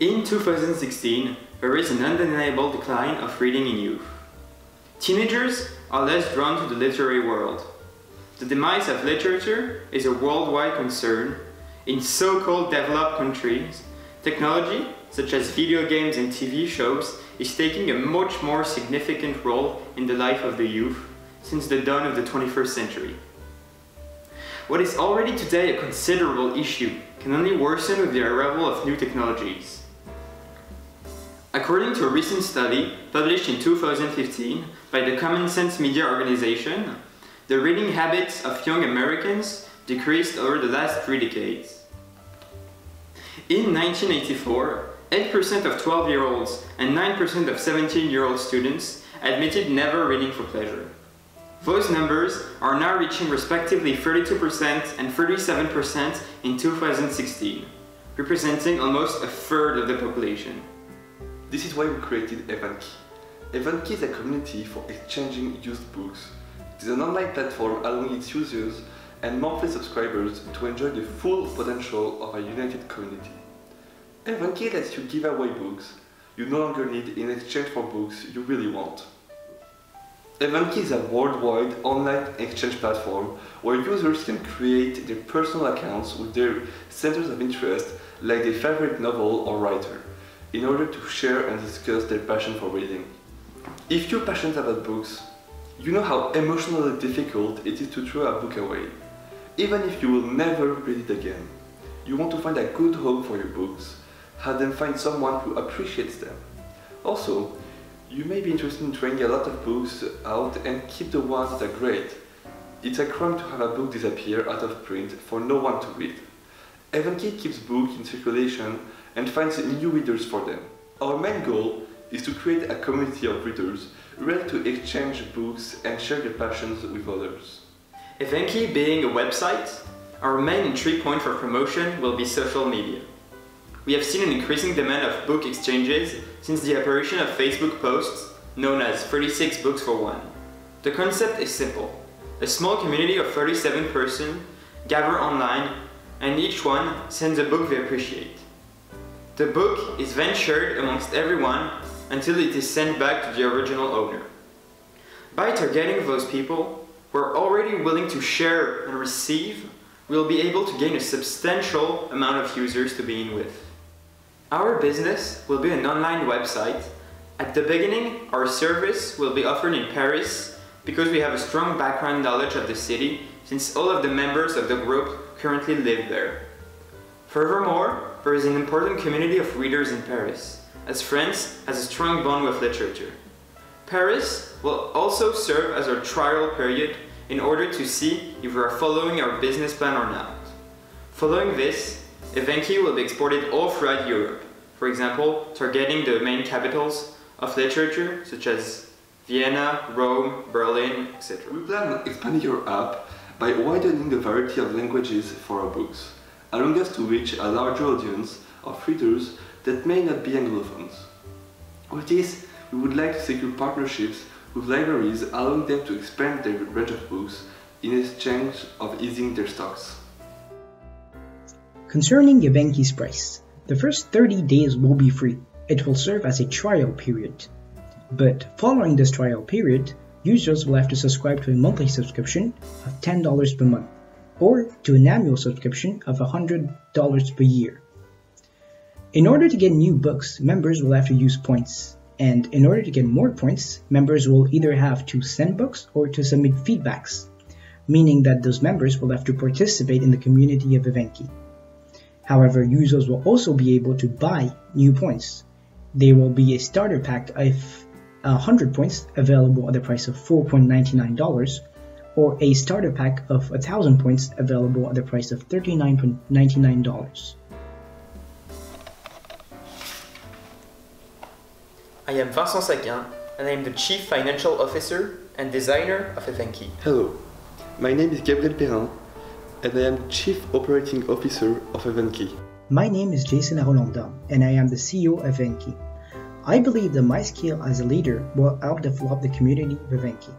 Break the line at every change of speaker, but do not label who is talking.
In 2016, there is an undeniable decline of reading in youth. Teenagers are less drawn to the literary world. The demise of literature is a worldwide concern. In so-called developed countries, technology, such as video games and TV shows, is taking a much more significant role in the life of the youth since the dawn of the 21st century. What is already today a considerable issue can only worsen with the arrival of new technologies. According to a recent study published in 2015 by the Common Sense Media Organization, the reading habits of young Americans decreased over the last three decades. In 1984, 8% of 12-year-olds and 9% of 17-year-old students admitted never reading for pleasure. Those numbers are now reaching respectively 32% and 37% in 2016, representing almost a third of the population.
This is why we created Evenki. Evenki is a community for exchanging used books. It is an online platform allowing its users and monthly subscribers to enjoy the full potential of a united community. Evenki lets you give away books you no longer need in exchange for books you really want. Evenki is a worldwide online exchange platform where users can create their personal accounts with their centers of interest like their favorite novel or writer in order to share and discuss their passion for reading. If you're passionate about books, you know how emotionally difficult it is to throw a book away, even if you will never read it again. You want to find a good home for your books, have them find someone who appreciates them. Also, you may be interested in trying a lot of books out and keep the ones that are great. It's a crime to have a book disappear out of print for no one to read. Evenki keeps books in circulation and finds new readers for them. Our main goal is to create a community of readers ready to exchange books and share their passions with others.
Evenki being a website, our main entry point for promotion will be social media. We have seen an increasing demand of book exchanges since the apparition of Facebook posts known as 36 books for one. The concept is simple. A small community of 37 persons gather online and each one sends a book they appreciate. The book is then shared amongst everyone until it is sent back to the original owner. By targeting those people who are already willing to share and receive, we'll be able to gain a substantial amount of users to begin with. Our business will be an online website. At the beginning, our service will be offered in Paris because we have a strong background knowledge of the city since all of the members of the group currently live there. Furthermore, there is an important community of readers in Paris, as France has a strong bond with literature. Paris will also serve as our trial period in order to see if we are following our business plan or not. Following this, Evenki will be exported all throughout Europe, for example, targeting the main capitals of literature such as Vienna, Rome, Berlin, etc.
We plan on expanding your app by widening the variety of languages for our books, allowing us to reach a larger audience of readers that may not be Anglophones. With this, we would like to secure partnerships with libraries allowing them to expand their range of books in exchange of easing their stocks.
Concerning Evenki's price, the first 30 days will be free. It will serve as a trial period. But following this trial period, users will have to subscribe to a monthly subscription of $10 per month or to an annual subscription of $100 per year. In order to get new books, members will have to use points. And in order to get more points, members will either have to send books or to submit feedbacks, meaning that those members will have to participate in the community of Evenki. However, users will also be able to buy new points. There will be a starter pack of 100 points available at the price of $4.99 or a starter pack of 1000 points available at the price of $39.99.
I am Vincent Saquin and I am the Chief Financial Officer and Designer of Evenki.
Hello, my name is Gabriel Perrin and I am Chief Operating Officer of Evenki.
My name is Jason Arolanda, and I am the CEO of Evenki. I believe that my skill as a leader will help develop the community of Evenki.